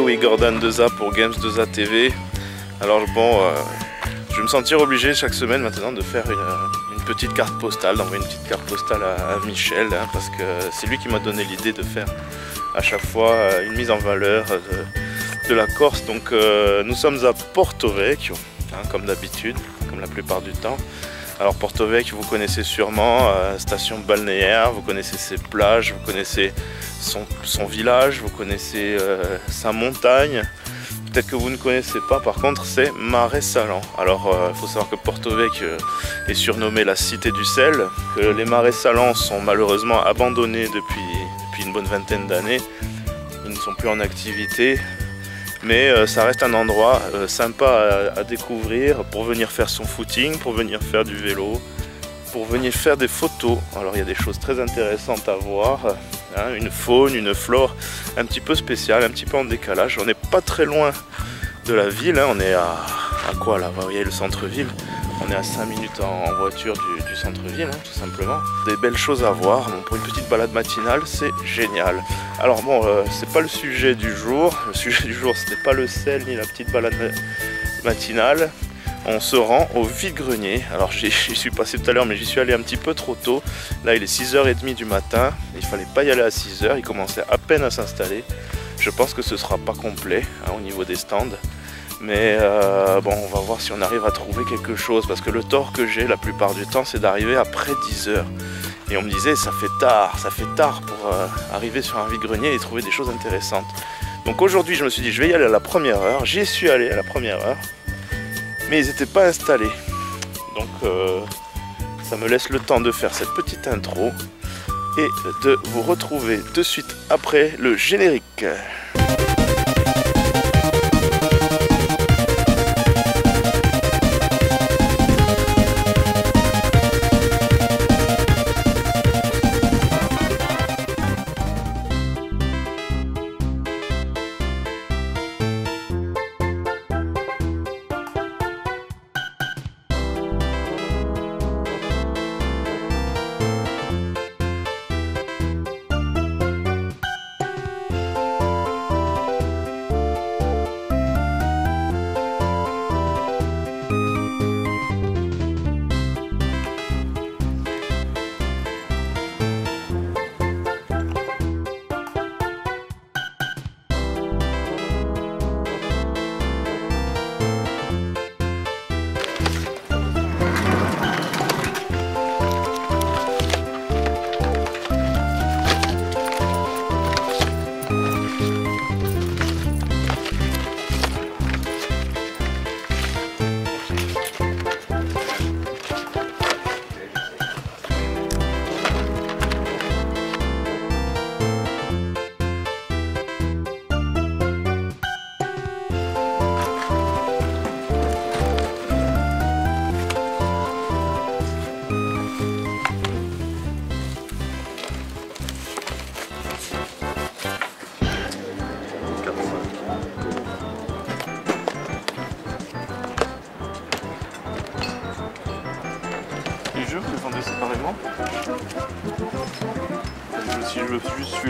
oui, Gordon 2A pour Games 2A TV. Alors bon, euh, je vais me sentir obligé chaque semaine maintenant de faire une, une petite carte postale, d'envoyer une petite carte postale à, Michel, hein, parce que c'est lui qui m'a donné l'idée de faire à chaque fois euh, une mise en valeur de, la Corse. Donc euh, nous sommes à Porto Vecchio, hein, comme d'habitude, comme la plupart du temps. Alors Porto Vecchio, vous connaissez sûrement, euh, station balnéaire, vous connaissez ses plages, vous connaissez son, village, vous connaissez euh, sa montagne. Peut-être que vous ne connaissez pas, par contre, c'est Marais Salan. Alors, il faut savoir que Porto Vecchio est surnommée la cité du sel, que les Marais Salants sont malheureusement abandonnés depuis une bonne vingtaine d'années. Ils ne sont plus en activité, mais euh, ça reste un endroit euh, sympa à, découvrir pour venir faire son footing, pour venir faire du vélo, pour venir faire des photos. Alors il y a des choses très intéressantes à voir, hein, une faune, une flore un petit peu spéciale, un petit peu en décalage. On n'est pas très loin de la ville, hein, on est à, à quoi là? Vous voyez le centre-ville on est à 5 minutes en voiture du, centre-ville, hein, tout simplement. Des belles choses à voir. Pour une petite balade matinale, c'est génial. Alors bon, euh, c'est pas le sujet du jour. Le sujet du jour, ce n'est pas le sel ni la petite balade ma- matinale. On se rend au vide-grenier. Alors j'y j'y suis passé tout à l'heure, mais j'y suis allé un petit peu trop tôt. Là, il est 6h30 du matin. Il fallait pas y aller à 6h. Il commençait à peine à s'installer. Je pense que ce sera pas complet hein, au niveau des stands. Mais euh, bon, on va voir si on arrive à trouver quelque chose. Parce que le tort que j'ai la plupart du temps, c'est d'arriver après 10 heures. Et on me disait, ça fait tard, ça fait tard pour euh, arriver sur un vide-grenier et trouver des choses intéressantes. Donc aujourd'hui, je me suis dit, je vais y aller à la première heure. J'y suis allé à la première heure. Mais ils n'étaient pas installés. Donc euh, ça me laisse le temps de faire cette petite intro et de vous retrouver de suite après le générique.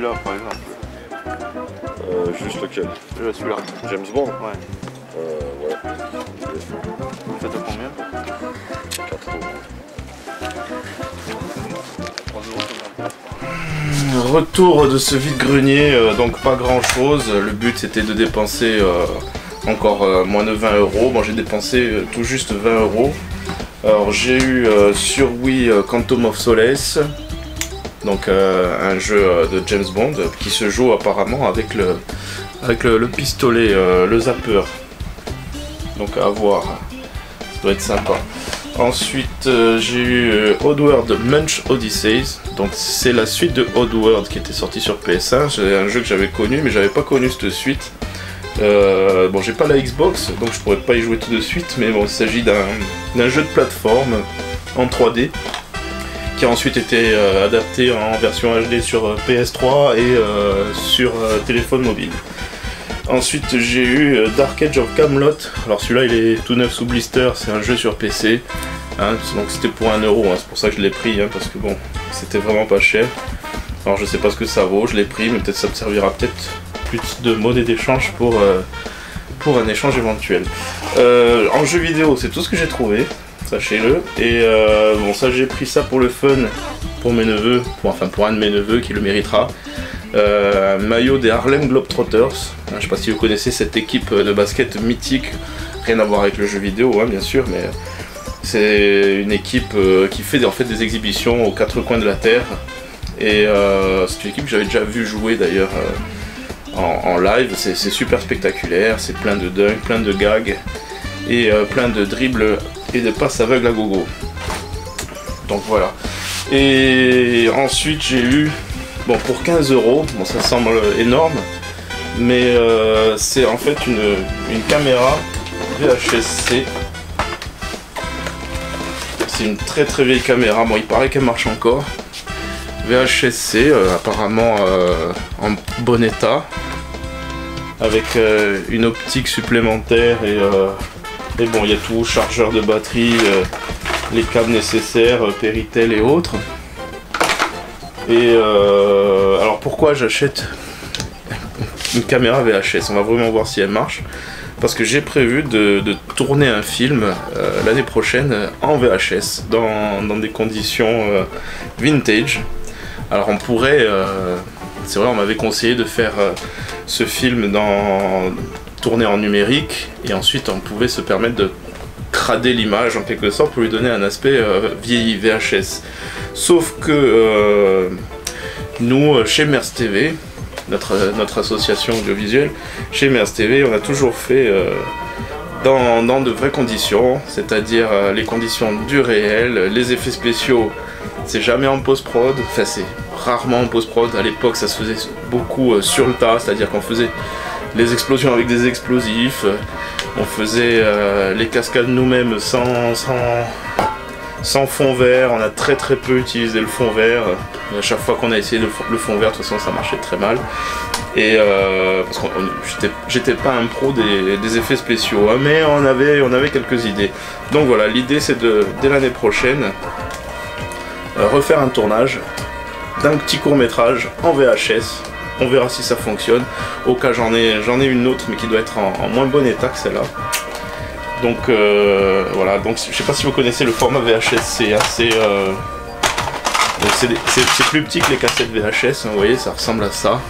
Celui-là par exemple. Euh, juste lequel celui-là. James Bond Ouais. Euh, ouais. Vous faites à combien 4 euros. 3 euros Retour de ce vide-grenier, euh, donc pas grand chose. Le but c'était de dépenser euh, encore euh, moins de 20 euros. Moi j'ai dépensé euh, tout juste 20 euros. Alors j'ai eu euh, sur Wii euh, Quantum of Solace, donc euh, un jeu euh, de James Bond qui se joue apparemment avec le, pistolet, euh, le zapper. Donc à voir, ça doit être sympa. Ensuite, j'ai eu Oddworld Munch Odysseys. Donc, c'est la suite de Oddworld qui était sortie sur PS1. C'est un jeu que j'avais connu, mais j'avais pas connu cette suite. Bon, j'ai pas la Xbox, donc je pourrais pas y jouer tout de suite. Mais bon, il s'agit d'un jeu de plateforme en 3D qui a ensuite été euh, adapté en version HD sur euh, PS3 et euh, sur téléphone mobile. Ensuite, j'ai eu Dark Age of Camelot. Alors celui-là, il est tout neuf sous blister. C'est un jeu sur PC. Hein, donc c'était pour 1 euro. hein, C'est pour ça que je l'ai pris, hein, parce que bon, c'était vraiment pas cher. Alors je sais pas ce que ça vaut. Je l'ai pris, mais peut-être ça me servira peut-être but de monnaie d'échange pour, pour un échange éventuel. En jeu vidéo, c'est tout ce que j'ai trouvé, sachez-le. Et euh, bon, ça, j'ai pris ça pour le fun, pour mes neveux, pour, enfin pour un de mes neveux qui le méritera. Euh, un maillot des Harlem Globetrotters. Hein, je sais pas si vous connaissez cette équipe de basket mythique, rien à voir avec le jeu vidéo, hein, bien sûr, mais c'est une équipe euh, qui fait en fait des exhibitions aux quatre coins de la terre. Et euh, c'est une équipe que j'avais déjà vu jouer d'ailleurs euh, en, live. C'est super spectaculaire, c'est plein de dunks, plein de gags et euh, plein de dribbles et de passes aveugles à gogo. Donc voilà. Et ensuite j'ai eu, bon pour 15 euros, bon ça semble énorme, mais euh, c'est en fait une, une caméra VHS-C. C'est une très très vieille caméra, bon il paraît qu'elle marche encore. VHS-C, euh, apparemment euh, en bon état, avec euh, une optique supplémentaire et, et bon il y a tout, chargeur de batterie, euh, les câbles nécessaires, euh, Péritel et autres. Et euh, alors pourquoi j'achète une caméra VHS On va vraiment voir si elle marche. Parce que j'ai prévu de, tourner un film euh, l'année prochaine en VHS dans, dans des conditions vintage. Alors on pourrait, c'est vrai, on m'avait conseillé de faire ce film dans tourner en numérique et ensuite on pouvait se permettre de crader l'image en quelque sorte pour lui donner un aspect euh, vieilli VHS. Sauf que euh, nous, euh, chez Mers TV, notre, association audiovisuelle, chez Mers TV, on a toujours fait dans, dans de vraies conditions, c'est-à-dire les conditions du réel, les effets spéciaux, c'est jamais en post-prod, enfin c'est rarement en post-prod, à l'époque ça se faisait beaucoup sur le tas, c'est-à-dire qu'on faisait les explosions avec des explosifs, on faisait euh, les cascades nous-mêmes sans, fond vert, on a très très peu utilisé le fond vert. À chaque fois qu'on a essayé le, fond- vert, de toute façon ça marchait très mal. Et euh, parce que j'étais- pas un pro des, effets spéciaux, hein, mais on avait, on avait quelques idées. Donc voilà, l'idée c'est de, dès l'année prochaine, euh, refaire un tournage d'un petit court métrage en VHS. On verra si ça fonctionne. Au cas j'en ai, j'en ai une autre mais qui doit être en, moins bon état que celle-là. Donc euh, voilà, donc je sais pas si vous connaissez le format VHS, c'est assez. euh, donc c'est plus petit que les cassettes VHS, hein, vous voyez, ça ressemble à ça.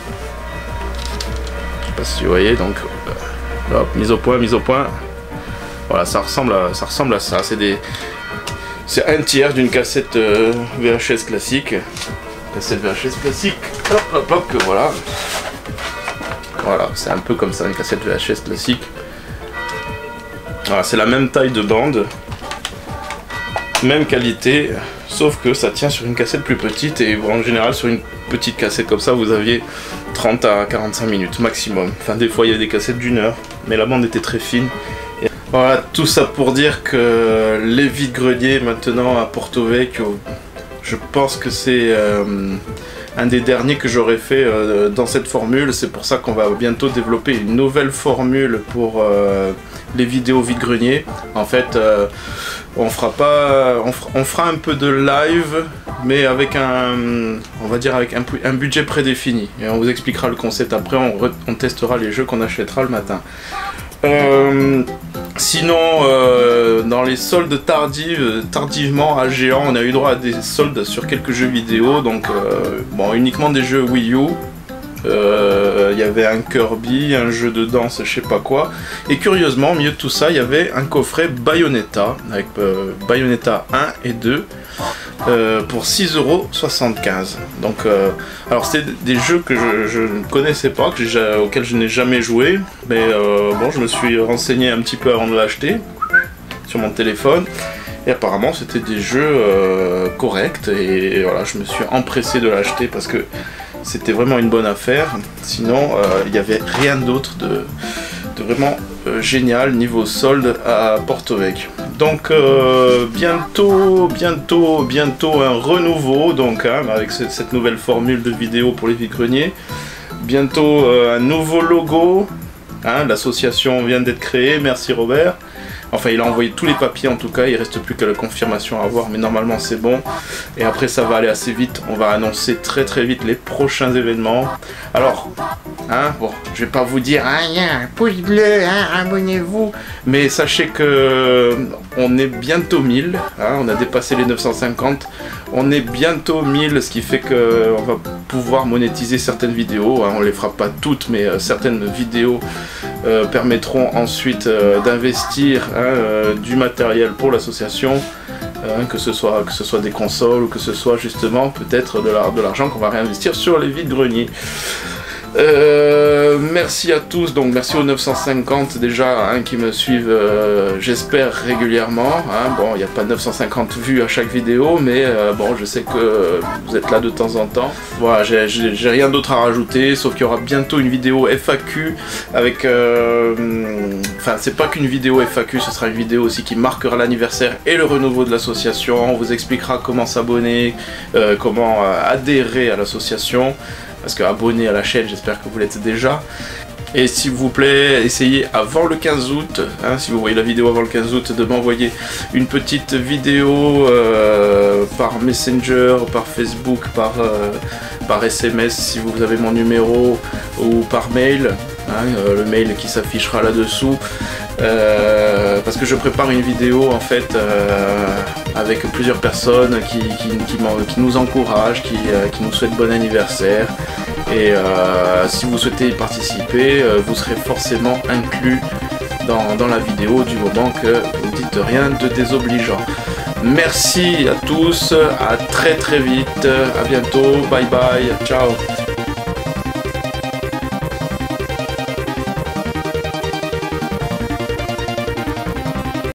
Je sais pas si vous voyez, donc euh, mise au point, mise au point. Voilà, ça ressemble à ça. Ressemble à ça. C'est des, un tiers d'une cassette euh, VHS classique. Cassette VHS classique. Hop, hop, hop, voilà. Voilà, c'est un peu comme ça, une cassette VHS classique. Voilà, c'est la même taille de bande, même qualité, sauf que ça tient sur une cassette plus petite et en général sur une petite cassette comme ça vous aviez 30 à 45 minutes maximum. Enfin des fois il y a des cassettes d'une heure, mais la bande était très fine. Voilà, tout ça pour dire que les vides-greniers maintenant à Porto Vecchio, je pense que c'est euh, un des derniers que j'aurais fait euh, dans cette formule. C'est pour ça qu'on va bientôt développer une nouvelle formule pour euh, les vidéos vide-grenier. En fait, on fera pas, on fera, un peu de live, mais avec un, on va dire avec un, budget prédéfini. Et on vous expliquera le concept après. On testera les jeux qu'on achètera le matin. Euh, sinon, euh, dans les soldes tardives, tardivement à géant, on a eu droit à des soldes sur quelques jeux vidéo, donc euh, bon, uniquement des jeux Wii U. Euh, Il y avait un Kirby, un jeu de danse, je sais pas quoi. Et curieusement, au milieu de tout ça, il y avait un coffret Bayonetta, avec euh, Bayonetta 1 et 2, euh, pour 6,75€. Donc, euh, alors c'était des jeux que je, ne connaissais pas, auxquels je n'ai jamais joué, mais euh, bon, je me suis renseigné un petit peu avant de l'acheter sur mon téléphone. Et apparemment, c'était des jeux euh, corrects. Et, voilà, je me suis empressé de l'acheter parce que c'était vraiment une bonne affaire. Sinon, euh, il n'y avait rien d'autre de, vraiment euh, génial niveau solde à Porto Vecchio. Donc euh, bientôt, bientôt, bientôt un renouveau donc hein, avec ce- cette nouvelle formule de vidéo pour les vides-greniers. Bientôt un nouveau logo. hein, L'association vient d'être créée, merci Robert. Enfin, il a envoyé tous les papiers en tout cas, il reste plus que la confirmation à avoir, mais normalement c'est bon. Et après, ça va aller assez vite. On va annoncer très très vite les prochains événements. Alors, hein, bon, je vais pas vous dire, hein, un pouce bleu, hein, abonnez-vous. Mais sachez que on est bientôt 1000, hein, on a dépassé les 950. On est bientôt 1000, ce qui fait qu'on va pouvoir monétiser certaines vidéos. Hein, on les fera pas toutes, mais euh, certaines vidéos euh, permettront ensuite euh, d'investir hein, euh, du matériel pour l'association. hein, que, ce soit, que ce soit des consoles ou que ce soit justement peut-être de l'argent qu'on va réinvestir sur les vides greniers. Euh, merci à tous, donc merci aux 950 déjà qui me suivent, euh, j'espère régulièrement. hein. Bon, il n'y a pas 950 vues à chaque vidéo, mais euh, bon, je sais que vous êtes là de temps en temps. Voilà, j'ai- rien d'autre à rajouter, sauf qu'il y aura bientôt une vidéo FAQ avec. Enfin, c'est pas qu'une vidéo FAQ, ce sera une vidéo aussi qui marquera l'anniversaire et le renouveau de l'association. On vous expliquera comment s'abonner, comment adhérer à l'association parce que abonné à la chaîne, j'espère que vous l'êtes déjà. Et s'il vous plaît, essayez avant le 15 août, hein, si vous voyez la vidéo avant le 15 août, de m'envoyer une petite vidéo euh, par Messenger, par Facebook, par, euh, par SMS si vous avez mon numéro ou par mail, hein, euh, le mail qui s'affichera là-dessous. Parce que je prépare une vidéo en fait avec plusieurs personnes qui, qui- nous encouragent, qui, euh, qui nous souhaitent bon anniversaire. Et euh, si vous souhaitez y participer, euh, vous serez forcément inclus dans, dans la vidéo du moment que vous ne dites rien de désobligeant. Merci à tous, à très très vite, à bientôt, bye bye, ciao